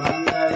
मंगल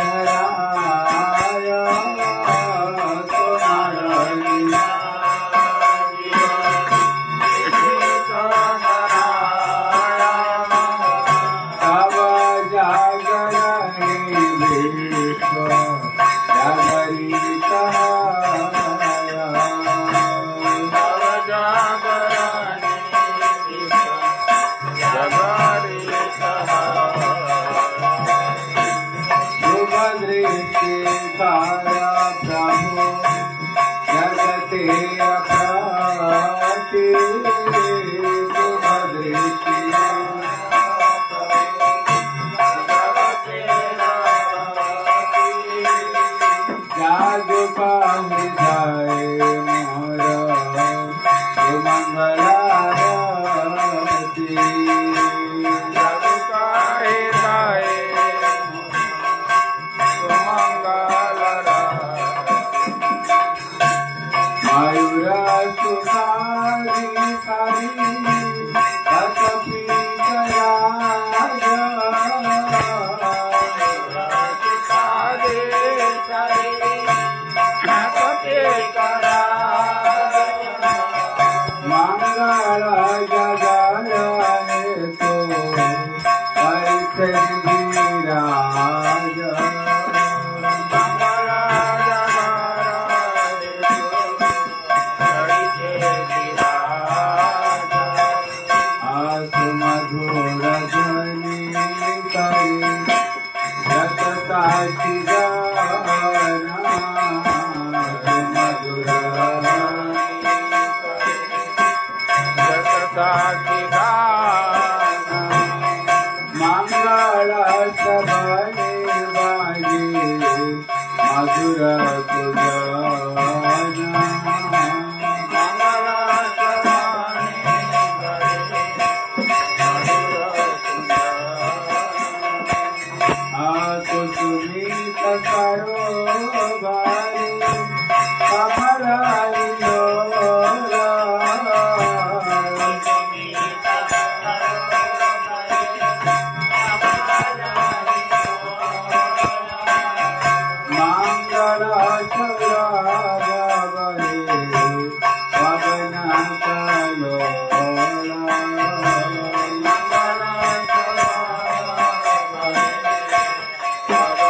मम तै मधुर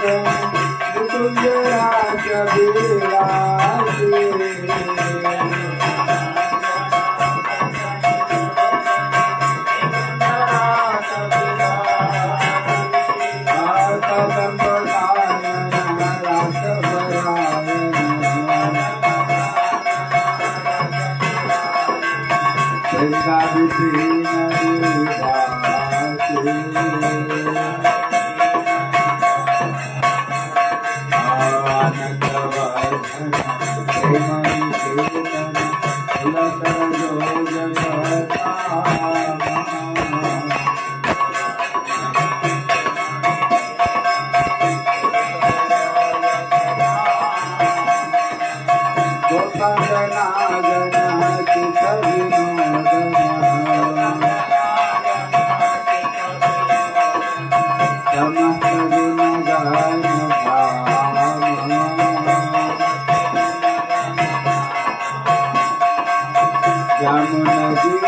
Yeah. Yamuna Ji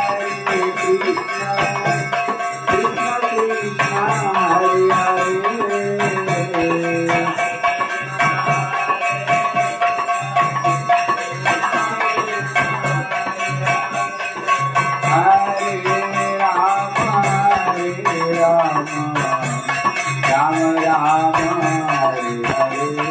Ram Ram Hare Hare